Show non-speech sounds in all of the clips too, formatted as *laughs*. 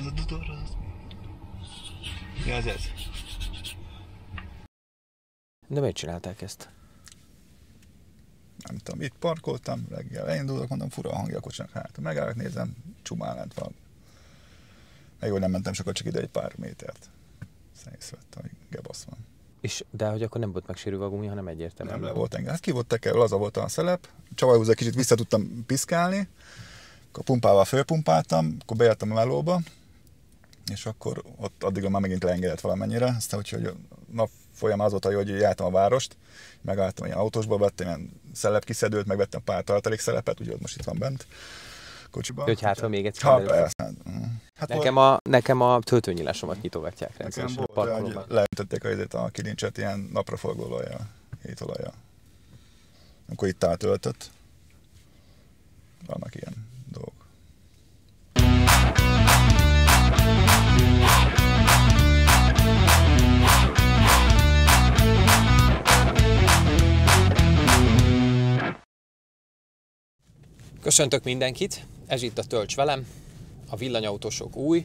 Ez a dudor az. Ja, ez ez. De miért csinálták ezt? Nem tudom, itt parkoltam, reggel elindulok, mondom, fura a hangja a kocsinak, hát megállok, nézem, csumán lent van. Meg jó, nem mentem sokat, csak ide egy pár métert. Észrevettem, hogy gebasz van. És, de hogy akkor nem volt megsérülve a gumi, hanem egyértelmű. Nem le volt engem. Hát ki volt tekerve, laza volt a szelep. Csavajhúz egy kicsit vissza tudtam piszkálni. Akkor pumpával fölpumpáltam, akkor bejöttem a melóba, és akkor ott addigra már megint leengedett valamennyire. Aztán úgyhogy a nap folyamán az volt, hogy jártam a várost, megálltam egy autósba, vettem ilyen szelepkiszedőt, megvettem pár tartalék szelepet, úgyhogy most itt van bent kocsiban. Hogy hát, ha még egyszer Ha, belőle- persze. hát. Hát Nekem a, nekem a töltőnyilásomat nyitogatják rendszeresen a parkolóban. leöntötték a, izét, a kilincset ilyen napraforgó olajjal, hétolajjal. Amikor itt átöltött. Vannak ilyen Köszöntök mindenkit, ez itt a Tölts velem, a villanyautósok új,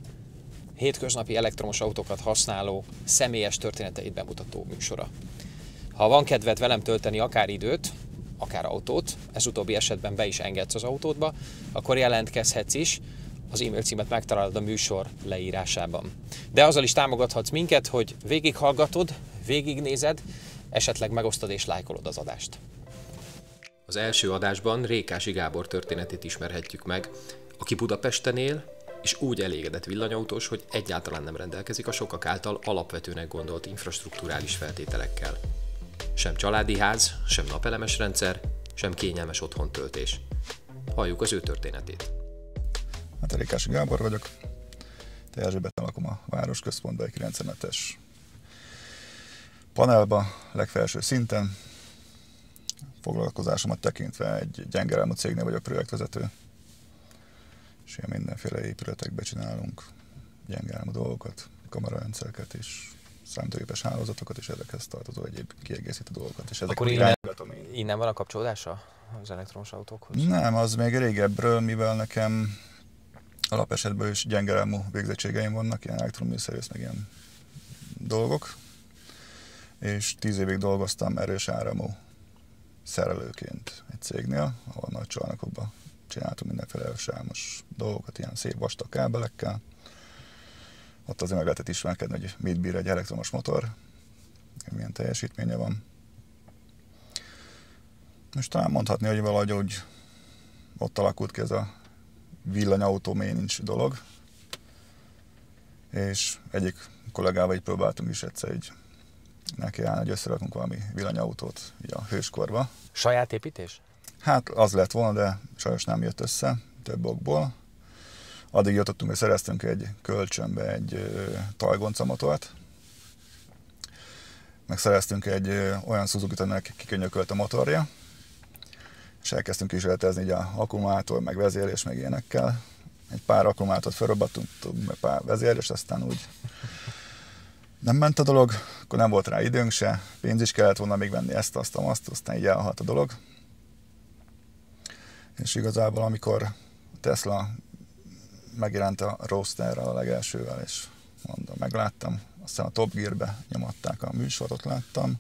hétköznapi elektromos autókat használó, személyes történeteit bemutató műsora. Ha van kedved velem tölteni akár időt, akár autót, ez utóbbi esetben be is engedsz az autódba, akkor jelentkezhetsz is, az e-mail címet megtalálod a műsor leírásában. De azzal is támogathatsz minket, hogy végighallgatod, végignézed, esetleg megosztod és lájkolod az adást. Az első adásban Rékási Gábor történetét ismerhetjük meg, aki Budapesten él, és úgy elégedett villanyautós, hogy egyáltalán nem rendelkezik a sokak által alapvetőnek gondolt infrastruktúrális feltételekkel. Sem családi ház, sem napelemes rendszer, sem kényelmes otthontöltés. Halljuk az ő történetét. Hát Erékási Gábor vagyok. Te Erzsébeten lakom a városközpontban, egy 95-es panelba, legfelső szinten. Foglalkozásomat tekintve egy gyengerelmű cégnél vagyok projektvezető. És ilyen mindenféle épületekbe csinálunk gyengerelmű dolgokat, kamerarendszereket és számítógépes hálózatokat, és ezekhez tartozó egyéb kiegészítő dolgokat. És ezek Akkor innen- én. Innen van a kapcsolódása az elektromos autókhoz? Nem, az még régebről, mivel nekem alapesetben is gyengerelmú végzettségeim vannak, ilyen elektromműszerész, meg ilyen dolgok. És tíz évig dolgoztam erős áramú szerelőként egy cégnél, ahol nagy csarnokokban csináltunk mindenféle erős áramos dolgokat, ilyen szép vastag kábelekkel. Ott azért meg lehetett ismerkedni, hogy mit bír egy elektromos motor, milyen teljesítménye van. Most talán mondhatni, hogy valahogy úgy ott alakult ki ez a villanyautó mély nincs dolog. És egyik kollégával így próbáltunk is egyszer így neki állni, hogy összerakunk valami villanyautót így a hőskorba. Saját építés? Hát az lett volna, de sajnos nem jött össze több okból. Addig jutottunk, hogy szereztünk egy kölcsönbe egy ö, tajgonca motort, meg szereztünk egy olyan Suzuki-t, aminek kikönyökölt a motorja, és elkezdtünk kísérletezni így a akkumulátor, meg vezérlés, meg ilyenekkel. Egy pár akkumulátort felrobbattunk, meg pár vezérlés, aztán úgy nem ment a dolog, akkor nem volt rá időnk se, pénz is kellett volna még venni ezt, azt, azt, aztán így elhalt a dolog. És igazából amikor Tesla megjelent a Roadsterrel a legelsővel, és mondom, megláttam, aztán a Top Gear-be nyomatták a műsort, ott láttam,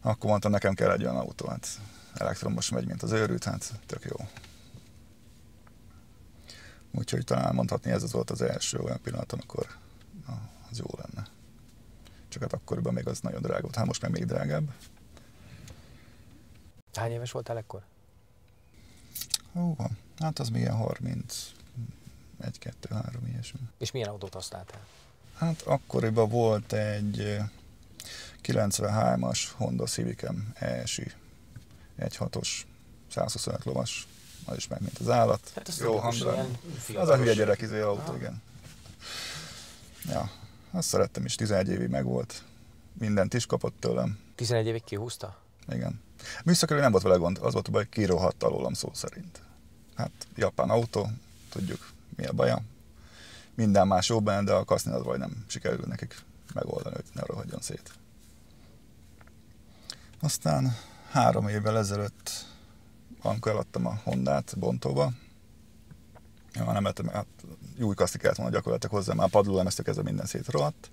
akkor mondtam, nekem kell egy olyan autó, hát elektromos megy, mint az őrült, hát tök jó. Úgyhogy talán mondhatni ez az volt az első olyan pillanat, amikor az jó lenne. Csak hát akkoriban még az nagyon drága volt, hát most meg még drágább. Hány éves voltál ekkor? Ó. Hát az milyen 30, 1, 2, 3, ilyesmi. És milyen autót használtál? Hát akkoriban volt egy eh, 93-as Honda Civicem ESI, 1.6-os, 125 lovas, az is meg, mint az állat. Hát Jó ilyen Az a hülye gyerek izé autó, igen. Ja, azt szerettem is, 11 évig meg volt. Mindent is kapott tőlem, 11 évig kihúzta? igen. Műszakörül nem volt vele gond, az volt hogy kirohadt alólam szó szerint. Hát japán autó, tudjuk mi a baja. Minden más jó benne, de a kaszni az vagy nem sikerül nekik megoldani, hogy ne rohadjon szét. Aztán három évvel ezelőtt, amikor eladtam a Hondát Bontóba, Ja, nem lettem, hát új kaszti kellett volna gyakorlatilag hozzá, már padlólemeztől kezdve minden szétrohadt.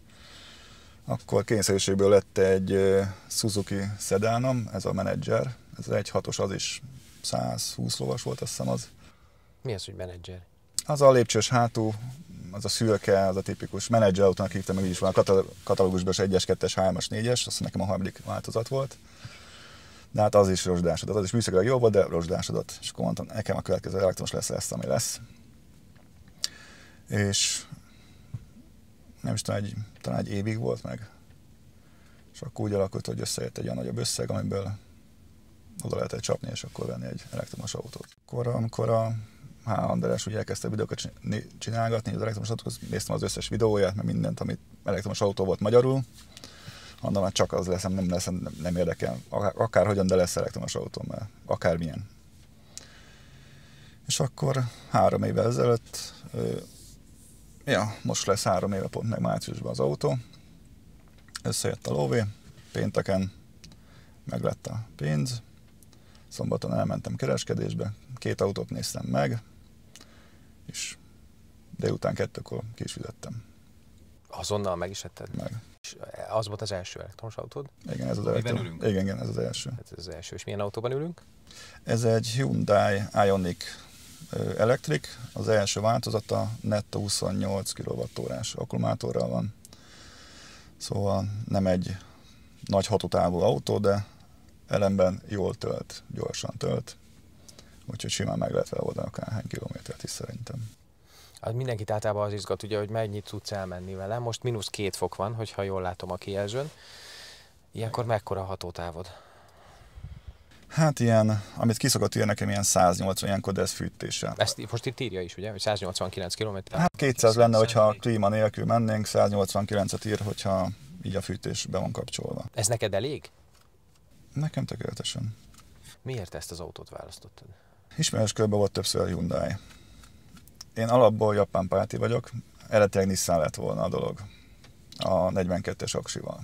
Akkor kényszerűségből lett egy Suzuki szedánom, ez a menedzser, ez egy hatos, az is 120 lovas volt, azt hiszem az. Mi az, hogy menedzser? Az a lépcsős hátú, az a szürke, az a tipikus menedzser autónak hívtam, meg így is van a katal- katalógusban is 1-es, 2-es, 3-as, 4-es, azt nekem a harmadik változat volt. De hát az is rozsdásodott, az is műszakilag jó volt, de rozsdásodott. És akkor mondtam, nekem a következő elektromos lesz lesz, ami lesz. És nem is tudom, egy, talán egy évig volt meg. És akkor úgy alakult, hogy összejött egy olyan nagyobb összeg, amiből oda lehetett csapni, és akkor venni egy elektromos autót. Akkor, amikor a H. András ugye elkezdte videókat csin- csinálgatni az elektromos autóhoz, néztem az összes videóját, meg mindent, amit elektromos autó volt magyarul. Mondom, hát csak az lesz, nem lesz, nem, nem érdekel. Akár, akárhogyan, de lesz elektromos autó, mert akármilyen. És akkor három évvel ezelőtt, ja, most lesz három éve pont meg márciusban az autó, összejött a lóvé, pénteken meg lett a pénz, szombaton elmentem kereskedésbe, két autót néztem meg, és délután kettőkor ki is fizettem Azonnal meg is vetted? meg. És az volt az első elektromos autód? Igen, ez az, Amiben elektro... ülünk? igen, igen, ez az első. Ez az első. És milyen autóban ülünk? Ez egy Hyundai Ioniq Electric, az első változata, nettó 28 kWh akkumulátorral van. Szóval nem egy nagy hatótávú autó, de ellenben jól tölt, gyorsan tölt. Úgyhogy simán meg lehet vele oldani akárhány kilométert is szerintem. Az mindenkit általában az izgat, ugye, hogy mennyit tudsz elmenni vele. Most mínusz két fok van, hogyha jól látom a kijelzőn. Ilyenkor mekkora hatótávod? Hát ilyen, amit kiszokott írni nekem ilyen 180 ilyenkor, de ez fűtéssel. Ezt most itt írja is, ugye, hogy 189 km. Hát 200 lenne, hogyha klíma nélkül mennénk, 189-et ír, hogyha így a fűtés be van kapcsolva. Ez neked elég? Nekem tökéletesen. Miért ezt az autót választottad? Ismerős körben volt többször a Hyundai. Én alapból japán párti vagyok, eredetileg Nissan lett volna a dolog a 42-es aksival.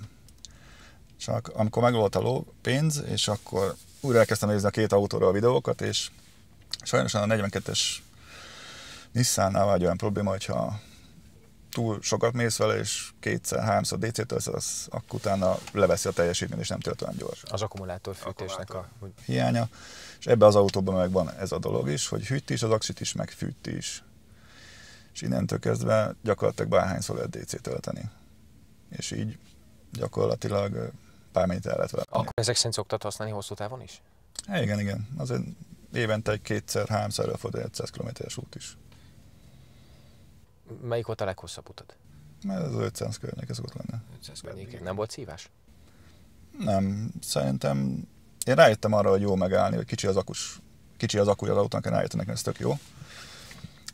Csak amikor megvolt a ló pénz, és akkor újra elkezdtem nézni a két autóról a videókat, és sajnos a 42-es Nissannál van egy olyan probléma, hogyha túl sokat mész vele, és kétszer, háromszor DC töltsz, az akkor utána leveszi a teljesítményt, és nem tölt olyan gyors Az akkumulátorfűtésnek a... Hogy hiánya, és ebbe az autóban meg van ez a dolog is, hogy hűt is az aksit is, meg fűt is. És innentől kezdve gyakorlatilag bárhányszor lehet DC tölteni. És így gyakorlatilag bármennyit el lehet vele. Akkor ezek szerint szoktad használni hosszú távon is? Hát igen, igen. Azért évente egy kétszer, háromszor előfordul egy 100 km-es út is. Melyik volt a leghosszabb utad? Mert az 500 környék, ez ott lenne. Környéken. Nem volt szívás? Nem, szerintem én rájöttem arra, hogy jó megállni, hogy kicsi az akus, kicsi az akúja az autónak, én rájöttem nekem ez tök jó.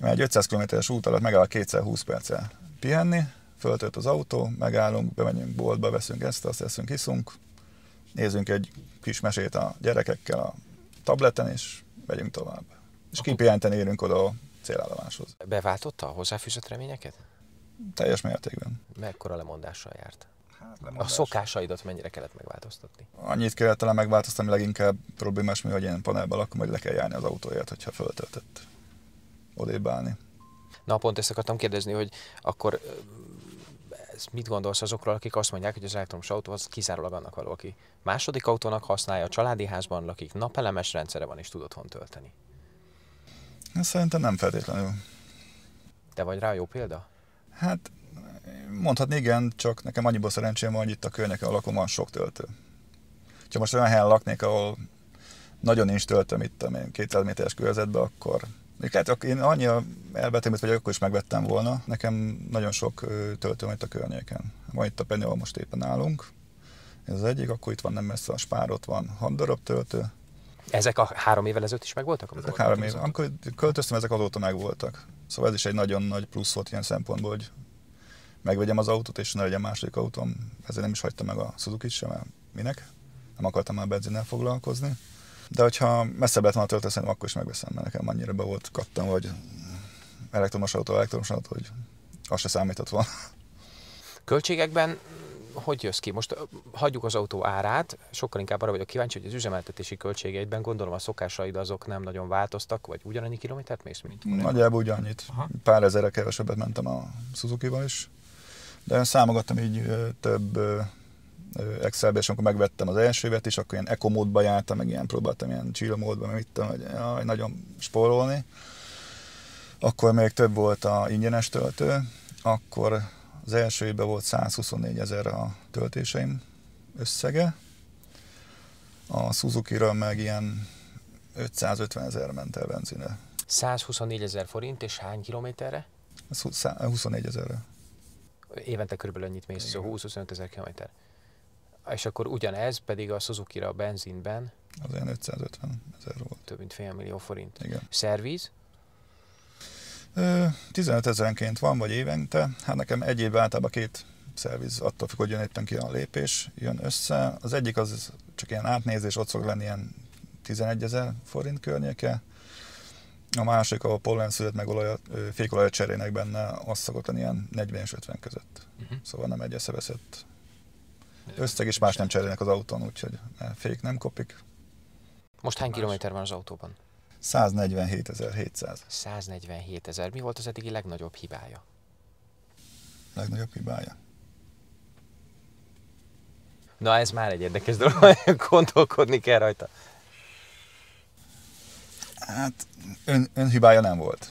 Mert egy 500 km-es út alatt megáll kétszer 20 perccel pihenni, föltölt az autó, megállunk, bemegyünk boltba, veszünk ezt, azt eszünk, iszunk, nézzünk egy kis mesét a gyerekekkel a tableten, és megyünk tovább. És kipihenten érünk oda a célállomáshoz. Beváltotta a hozzáfűzött reményeket? Teljes mértékben. Mekkora lemondással járt? A szokásaidat mennyire kellett megváltoztatni? Annyit kellett talán megváltoztatni, leginkább problémás mi, hogy ilyen panelben lakom, hogy le kell járni az autóért, hogyha föltöltött odébb állni. Na, pont ezt akartam kérdezni, hogy akkor ez mit gondolsz azokról, akik azt mondják, hogy az elektromos autó az kizárólag annak való, aki második autónak használja, a családi házban lakik, napelemes rendszere van, és tudod hon tölteni. Szerintem nem feltétlenül. Te vagy rá jó példa? Hát mondhatni igen, csak nekem annyiból szerencsém van, hogy itt a környéken, lakom, van sok töltő. Ha most olyan helyen laknék, ahol nagyon nincs töltőm itt a 200 méteres körzetben, akkor még lehet, én annyira elbetemült vagyok, akkor is megvettem volna. Nekem nagyon sok töltő van itt a környéken. Van itt a Penny, ahol most éppen állunk. Ez az egyik, akkor itt van nem messze a Spár, ott van 6 darab töltő. Ezek a három évvel ezelőtt is megvoltak? Ezek három év. költözött? Amikor költöztem, ezek azóta megvoltak. Szóval ez is egy nagyon nagy plusz volt ilyen szempontból, hogy megvegyem az autót, és ne legyen második autóm. Ezért nem is hagytam meg a Suzuki-t sem, mert minek? Nem akartam már benzinnel foglalkozni. De hogyha messzebb lett volna töltő, szerintem akkor is megveszem, mert nekem annyira be volt kattam, hogy elektromos autó, elektromos autó, hogy az se számított volna. Költségekben hogy jössz ki? Most hagyjuk az autó árát, sokkal inkább arra vagyok kíváncsi, hogy az üzemeltetési költségeidben gondolom a szokásaid azok nem nagyon változtak, vagy ugyanannyi kilométert mész, mint Nagyjából ugyannyit. Aha. Pár ezerre kevesebbet mentem a Suzuki-val is. De számogattam így több Excelbe, és amikor megvettem az első évet is, akkor ilyen eco módba jártam, meg ilyen próbáltam ilyen chill módba, meg mit tudom, hogy jaj, nagyon spórolni. Akkor még több volt a ingyenes töltő, akkor az első évben volt 124 ezer a töltéseim összege, a Suzuki-ről meg ilyen 550 ezer ment el benzine. 124 ezer forint, és hány kilométerre? 24 ezerre. Évente körülbelül ennyit mész, szóval 20-25 ezer kilométer. És akkor ugyanez pedig a Suzuki-ra a benzinben. Az ilyen 550 ezer volt. Több mint fél millió forint. Igen. Szervíz? 15 ezerenként van, vagy évente. Hát nekem egy évben általában két szerviz, attól függ, hogy jön éppen ki a lépés, jön össze. Az egyik az csak ilyen átnézés, ott szok lenni ilyen 11 ezer forint környéke. A másik, ahol pollen szület, meg olajat, fékolajat cserének benne, az szokott lenni ilyen 40 és 50 között. Uh-huh. Szóval nem egy eszeveszett összeg, és más nem cserélnek az autón, úgyhogy fék nem kopik. Most hány kilométer van az autóban? 147.700. 147 ezer. Mi volt az eddigi legnagyobb hibája? Legnagyobb hibája? Na ez már egy érdekes dolog, *laughs* gondolkodni kell rajta. Hát ön, ön hibája nem volt.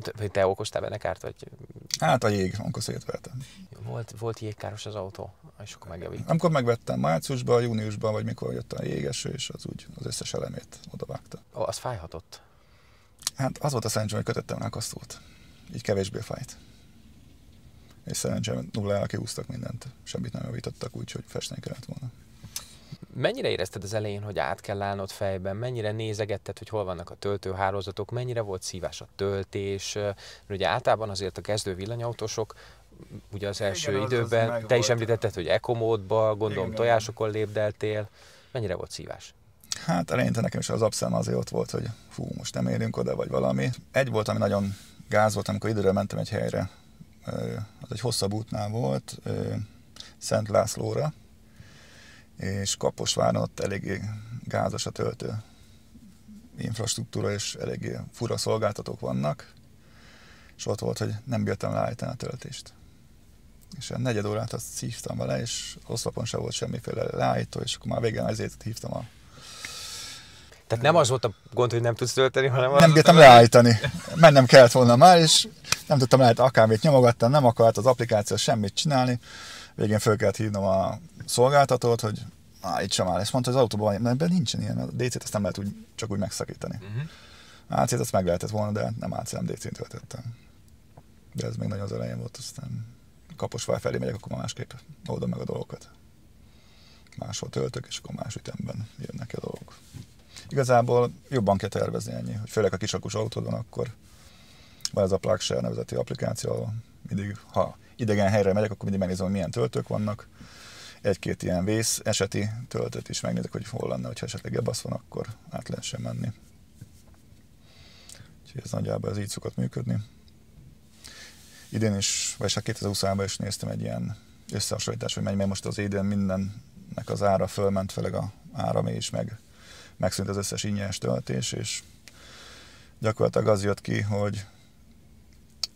Te, te okoztál benne kárt, vagy? Hát a jég, amikor szétvertem. Volt, volt jégkáros az autó, és akkor megjavít. Amikor megvettem márciusban, júniusban, vagy mikor jött a jégeső, és az úgy az összes elemét odavágta. Ó, az fájhatott? Hát az volt a szerencsém, hogy kötöttem rá kasztót. Így kevésbé fájt. És szerencsém nullára kihúztak mindent. Semmit nem javítottak, úgyhogy festeni kellett volna. Mennyire érezted az elején, hogy át kell állnod fejben? Mennyire nézegetted, hogy hol vannak a töltőhálózatok? Mennyire volt szívás a töltés? Mert ugye általában azért a kezdő villanyautósok ugye az első Igen, időben, az, az te is említetted, hogy ekomódba, gondolom Igen, tojásokon lépdeltél. Mennyire volt szívás? Hát eleinte nekem is az abszem azért ott volt, hogy fú, most nem érünk oda, vagy valami. Egy volt, ami nagyon gáz volt, amikor időre mentem egy helyre, az egy hosszabb útnál volt, Szent Lászlóra, és Kaposváron ott eléggé gázos a töltő infrastruktúra, és eléggé fura szolgáltatók vannak, és ott volt, hogy nem bírtam leállítani a töltést. És a negyed órát azt szívtam vele, és oszlopon sem volt semmiféle leállító, és akkor már végén azért hívtam a tehát nem az volt a gond, hogy nem tudsz tölteni, hanem Nem bírtam leállítani. Mennem kellett volna már, és nem tudtam lehet akármit nyomogattam, nem akart az applikáció semmit csinálni. Végén föl kellett hívnom a szolgáltatót, hogy á, itt sem áll. És mondta, hogy az autóban mert ebben nincsen ilyen, a DC-t azt nem lehet úgy, csak úgy megszakítani. Uh-huh. AC-t azt meg lehetett volna, de nem AC, nem DC-t töltöttem. De ez még nagyon az elején volt, aztán Kaposvár felé megyek, akkor másképp oldom meg a dolgokat. Máshol töltök, és akkor más ütemben jönnek a dolgok. Igazából jobban kell tervezni ennyi, hogy főleg a kisakos autód van, akkor van ez a PlugShare nevezeti applikáció, ahol mindig, ha idegen helyre megyek, akkor mindig megnézem, hogy milyen töltők vannak. Egy-két ilyen vész eseti töltőt is megnézek, hogy hol lenne, hogyha esetleg gebasz van, akkor át lehessen menni. Úgyhogy ez nagyjából ez így szokott működni. Idén is, vagy hát 2020-ban is néztem egy ilyen összehasonlítás, hogy mennyi, most az idén mindennek az ára fölment, főleg a áram is, meg megszűnt az összes ingyenes töltés, és gyakorlatilag az jött ki, hogy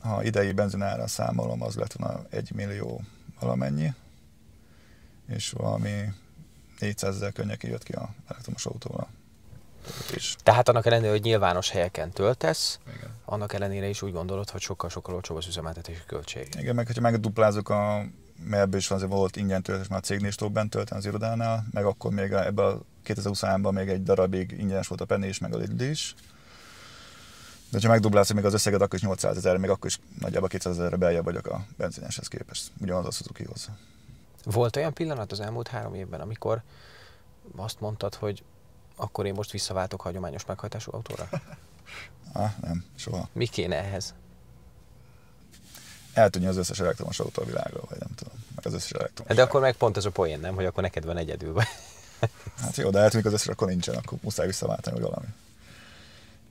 ha idei benzinára számolom, az lett volna 1 millió valamennyi, és valami 400 ezer könnyek jött ki a elektromos autóval. És... Tehát annak ellenére, hogy nyilvános helyeken töltesz, Igen. annak ellenére is úgy gondolod, hogy sokkal-sokkal olcsóbb az üzemeltetési költség. Igen, meg hogyha megduplázunk a mert ebből is azért volt ingyen töltés, már a cégnél is bent tölteni az irodánál, meg akkor még ebben a 2023-ban még egy darabig ingyenes volt a Penny is, meg a Lidl is. De ha megdublálsz még az összeget, akkor is 800 ezer, még akkor is nagyjából 200 ezerre beljebb vagyok a benzineshez képest, ugyanaz a Suzuki-hoz. Volt olyan pillanat az elmúlt három évben, amikor azt mondtad, hogy akkor én most visszaváltok hagyományos meghajtású autóra? *laughs* ah, nem, soha. Mi kéne ehhez? eltűnni az összes elektromos autó a világról, vagy nem tudom, meg az összes elektromos. De akkor meg pont ez a poén, nem? Hogy akkor neked van egyedül. Vagy. hát jó, de eltűnik az összes, akkor nincsen, akkor muszáj visszaváltani, vagy valami.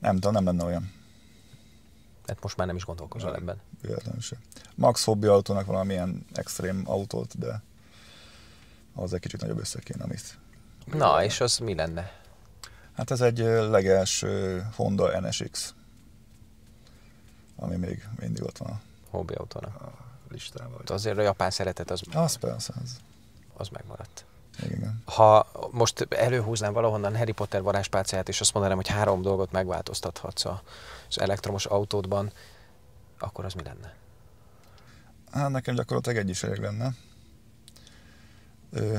Nem tudom, nem lenne olyan. Tehát most már nem is gondolkozol Nem. ebben. Véletlenül sem. Max hobbi autónak valamilyen extrém autót, de az egy kicsit nagyobb összeg kéne, amit... Na, és az mi lenne? Hát ez egy ö, legelső Honda NSX, ami még mindig ott van Hobbi autónak. a listában. Hát Azért a japán szeretet az, Az persze, az. az megmaradt. Igen. Ha most előhúznám valahonnan Harry Potter varázspálcáját, és azt mondanám, hogy három dolgot megváltoztathatsz az elektromos autódban, akkor az mi lenne? Hát nekem gyakorlatilag egy is elég lenne,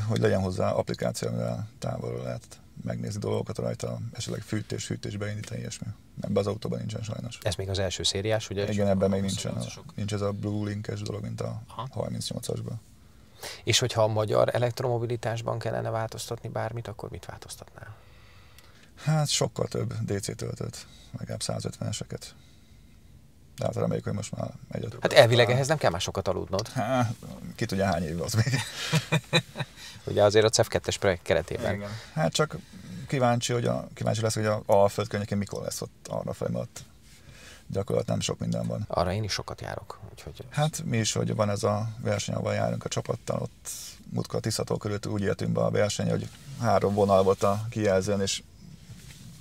hogy legyen hozzá applikáció, amivel távolról lehet megnézni dolgokat rajta, esetleg fűtés, hűtés beindítani, ilyesmi. Ebben az autóban nincsen sajnos. Ez még az első szériás, ugye? Igen, ebben még nincsen. 28-asok. Nincs ez a Blue Linkes dolog, mint a Aha. 38-asban. És hogyha a magyar elektromobilitásban kellene változtatni bármit, akkor mit változtatnál? Hát sokkal több DC töltőt, legalább 150-eseket. De hát reméljük, hogy most már egyre több. Hát elvileg ehhez nem kell már sokat aludnod. Hát, ki tudja hány év az még. *laughs* Ugye azért a CEF2-es projekt keretében. Hát csak kíváncsi, hogy a, kíváncsi lesz, hogy a Alföld környékén mikor lesz ott arra felé, mert gyakorlatilag nem sok minden van. Arra én is sokat járok. Úgyhogy Hát mi is, hogy van ez a verseny, ahol járunk a csapattal, ott múltkor a Tiszató körül úgy éltünk be a verseny, hogy három vonal volt a kijelzőn, és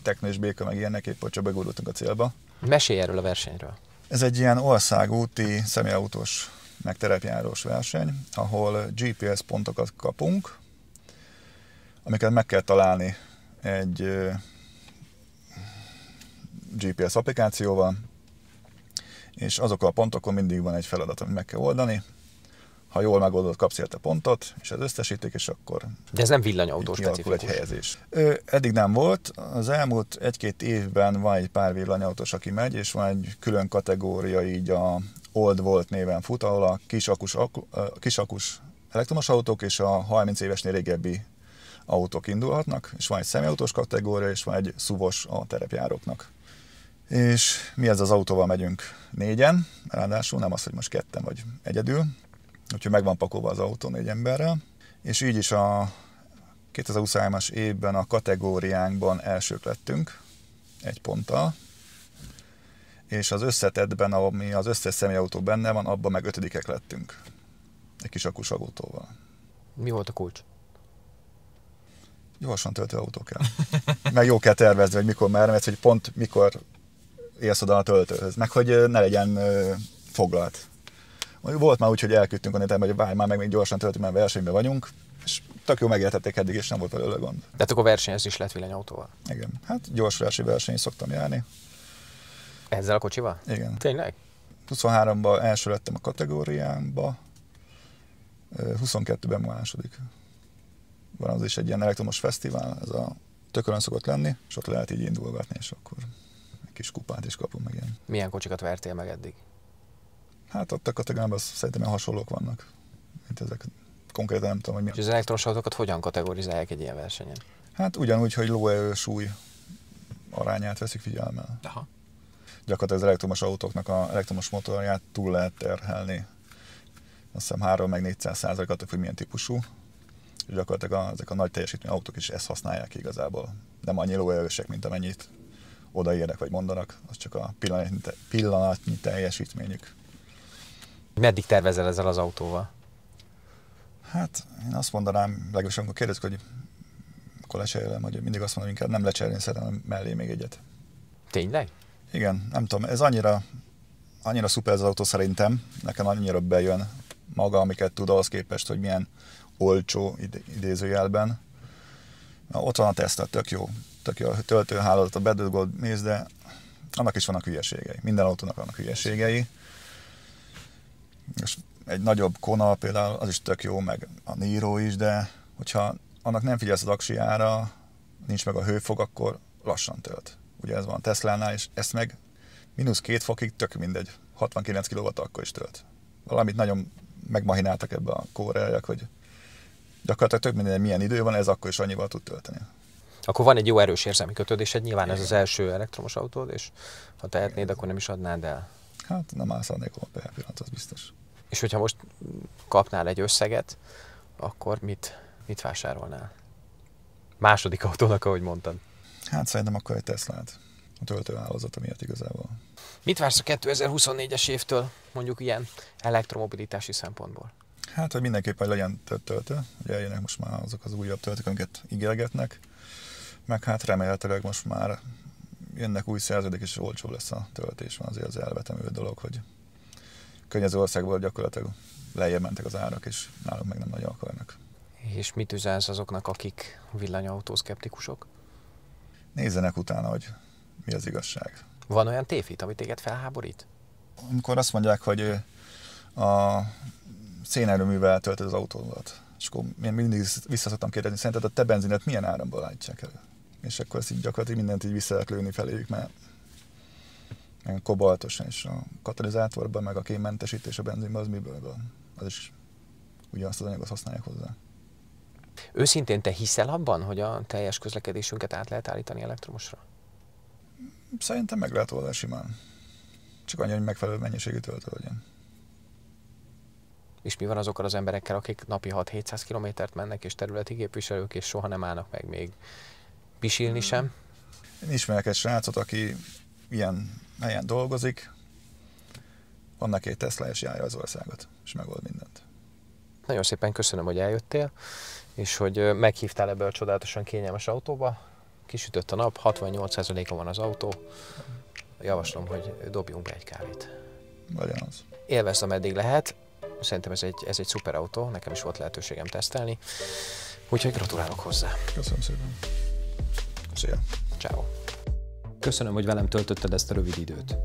Teknő és Béka meg ilyenek, épp hogy csak begurultunk a célba. mesélj erről a versenyről. Ez egy ilyen országúti személyautós meg terepjárós verseny, ahol GPS pontokat kapunk, amiket meg kell találni egy GPS applikációval, és azokon a pontokon mindig van egy feladat, amit meg kell oldani. Ha jól megoldod, kapsz érte pontot, és ez összesítik, és akkor De ez nem villanyautó kialakul egy specifikus. helyezés. Ö, eddig nem volt, az elmúlt egy-két évben van egy pár villanyautós, aki megy, és van egy külön kategória, így a Old Volt néven fut, ahol a kisakus, aku, kisakus elektromos autók és a 30 évesnél régebbi autók indulhatnak, és van egy személyautós kategória, és van egy szuvos a terepjáróknak. És mi ez az autóval megyünk négyen, ráadásul nem az, hogy most ketten vagy egyedül, úgyhogy meg van pakolva az autó négy emberrel, és így is a 2023-as évben a kategóriánkban elsők lettünk, egy ponttal, és az összetettben, ami az összes személyautó benne van, abban meg ötödikek lettünk. Egy kis akus autóval. Mi volt a kulcs? Gyorsan töltő autó kell. Meg jó kell tervezni, hogy mikor merre mész, hogy pont mikor érsz oda a töltőhöz. Meg hogy ne legyen foglalt. Volt már úgy, hogy elküldtünk a neten, hogy várj már meg még gyorsan töltünk, mert versenyben vagyunk, és tök jó megértették eddig, és nem volt belőle gond. De hát akkor versenyez is lehet villanyautóval. Igen. Hát gyors verseny szoktam járni. Ezzel a kocsival? Igen. Tényleg? 23-ban első lettem a kategóriámba, ö, 22-ben második. Van az is egy ilyen elektromos fesztivál, ez a tökölön szokott lenni, és ott lehet így indulgatni, és akkor kis kupát is kapunk meg ilyen. Milyen kocsikat vertél meg eddig? Hát ott a kategóriában az szerintem hasonlók vannak, mint ezek. Konkrétan nem tudom, hogy mi. És az elektromos autókat hogyan kategorizálják egy ilyen versenyen? Hát ugyanúgy, hogy lóerő súly arányát veszik figyelemmel. Aha. Gyakorlatilag az elektromos autóknak a elektromos motorját túl lehet terhelni. Azt hiszem 3 meg 400 százalék attól, hogy milyen típusú. És gyakorlatilag a, ezek a nagy teljesítményű autók is ezt használják igazából. Nem annyi lóerősek, mint amennyit odaérnek vagy mondanak, az csak a pillanatnyi, pillanatnyi teljesítményük. Meddig tervezel ezzel az autóval? Hát én azt mondanám, legalábbis amikor kérdezik, hogy akkor lecserélem, hogy mindig azt mondom, inkább nem lecserélni, szeretem mellé még egyet. Tényleg? Igen, nem tudom, ez annyira, annyira szuper ez az autó szerintem, nekem annyira bejön maga, amiket tud ahhoz képest, hogy milyen olcsó id- idézőjelben. Na, ott van a Tesla, tök jó, tök jó a töltőhálózat, a Better Gold mész, de annak is vannak hülyeségei. Minden autónak vannak hülyeségei. És egy nagyobb Kona például, az is tök jó, meg a Niro is, de hogyha annak nem figyelsz az aksiára, nincs meg a hőfok, akkor lassan tölt. Ugye ez van a Teslánál, és ezt meg mínusz két fokig tök mindegy. 69 kW akkor is tölt. Valamit nagyon megmahináltak ebbe a kóreaiak, hogy gyakorlatilag tök mindegy, milyen idő van, ez akkor is annyival tud tölteni. Akkor van egy jó erős érzelmi kötődésed, nyilván ez az első elektromos autód, és ha tehetnéd, akkor nem is adnád el. Hát nem állsz a per pillanat, az biztos. És hogyha most kapnál egy összeget, akkor mit, mit vásárolnál? Második autónak, ahogy mondtad. Hát szerintem akkor egy Teslát. a töltőhálózata miatt igazából. Mit vársz a 2024-es évtől, mondjuk ilyen elektromobilitási szempontból? Hát, hogy mindenképpen legyen több töltő. Ugye eljönnek most már azok az újabb töltők, amiket ígérgetnek. Meg hát remélhetőleg most már jönnek új szerződék, és olcsó lesz a töltés. Van azért az elvetemű dolog, hogy környező országból gyakorlatilag lejjebb mentek az árak, és nálunk meg nem nagyon akarnak. És mit üzensz azoknak, akik villanyautó szkeptikusok? Nézzenek utána, hogy mi az igazság. Van olyan tévhit, ami téged felháborít? Amikor azt mondják, hogy a szénerőművel töltöd az autódat, és akkor én mindig vissza szoktam kérdezni, szerinted a te benzinet milyen áramból állítják elő? És akkor ezt így gyakorlatilag mindent így vissza lehet lőni feléjük, mert meg a kobaltos, és a katalizátorban, meg a kémmentesítés a benzinben, az miből van? Az is ugyanazt az anyagot használják hozzá. Őszintén te hiszel abban, hogy a teljes közlekedésünket át lehet állítani elektromosra? Szerintem meg lehet oldani simán. Csak annyi, hogy megfelelő mennyiségű töltő legyen. És mi van azokkal az emberekkel, akik napi 6-700 kilométert mennek, és területi képviselők, és soha nem állnak meg még pisilni sem? Én ismerek egy srácot, aki ilyen helyen dolgozik, van neki egy Tesla, és járja az országot, és megold mindent. Nagyon szépen köszönöm, hogy eljöttél, és hogy meghívtál ebbe a csodálatosan kényelmes autóba. Kisütött a nap, 68%-on van az autó. Javaslom, hogy dobjunk be egy kávét. Legyen az. Élvezd, ameddig lehet. Szerintem ez egy, ez egy szuper autó, nekem is volt lehetőségem tesztelni. Úgyhogy gratulálok hozzá. Köszönöm szépen. Szia. Ciao. Köszönöm, hogy velem töltötted ezt a rövid időt.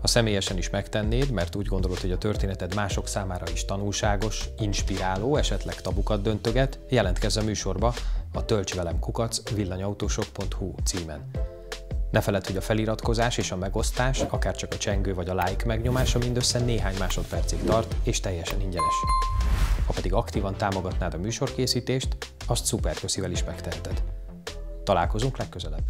Ha személyesen is megtennéd, mert úgy gondolod, hogy a történeted mások számára is tanulságos, inspiráló, esetleg tabukat döntöget, jelentkezz a műsorba a Tölts velem kukac villanyautósok.hu címen. Ne feledd, hogy a feliratkozás és a megosztás, akár csak a csengő vagy a like megnyomása mindössze néhány másodpercig tart, és teljesen ingyenes. Ha pedig aktívan támogatnád a műsorkészítést, azt szuper köszivel is megteheted. Találkozunk legközelebb!